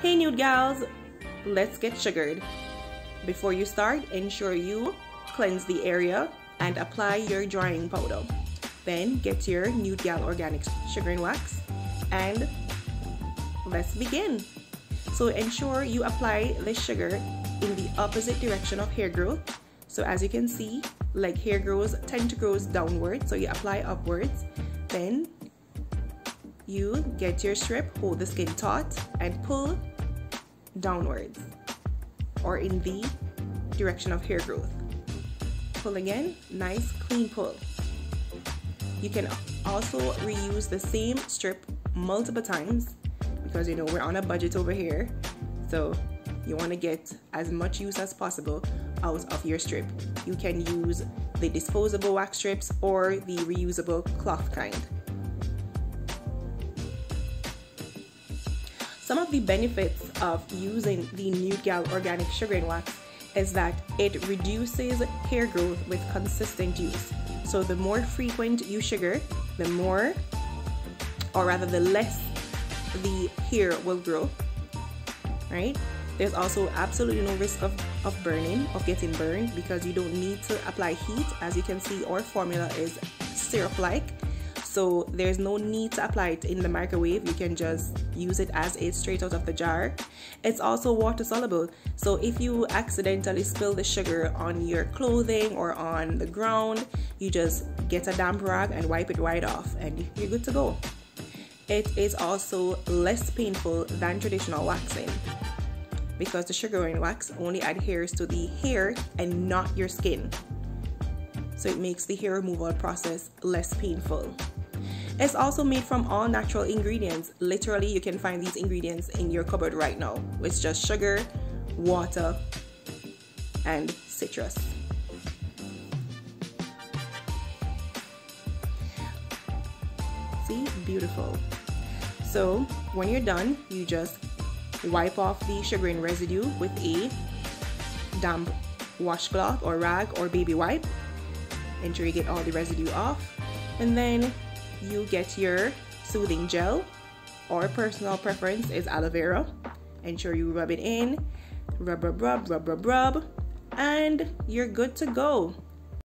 Hey Newd Gyals, let's get sugared. Before you start, ensure you cleanse the area and apply your drying powder. Then get your Newd Gyal Organic Sugaring Wax and let's begin. So ensure you apply the sugar in the opposite direction of hair growth. So as you can see, like hair grows tend to grow downwards, so you apply upwards. Then you get your strip, hold the skin taut, and pull downwards or in the direction of hair growth. Pull again, nice clean pull. You can also reuse the same strip multiple times because you know we're on a budget over here. So you want to get as much use as possible out of your strip. You can use the disposable wax strips or the reusable cloth kind. Some of the benefits of using the Newd Gyal Organic Sugaring Wax is that it reduces hair growth with consistent use. So the more frequent you sugar, the more, or rather the less the hair will grow, right? There's also absolutely no risk of, of burning, of getting burned because you don't need to apply heat. As you can see, our formula is syrup-like so there's no need to apply it in the microwave. You can just use it as it's straight out of the jar. It's also water soluble. So if you accidentally spill the sugar on your clothing or on the ground you just get a damp rag and wipe it right off and you're good to go. It is also less painful than traditional waxing because the sugaring wax only adheres to the hair and not your skin. So it makes the hair removal process less painful. It's also made from all natural ingredients. Literally, you can find these ingredients in your cupboard right now. It's just sugar, water, and citrus. See, beautiful. So when you're done, you just wipe off the sugaring residue with a damp washcloth or rag or baby wipe. Ensure you get all the residue off. And then you get your soothing gel or personal preference is aloe vera. Ensure you rub it in, rub, rub, rub, rub, rub, rub, and you're good to go.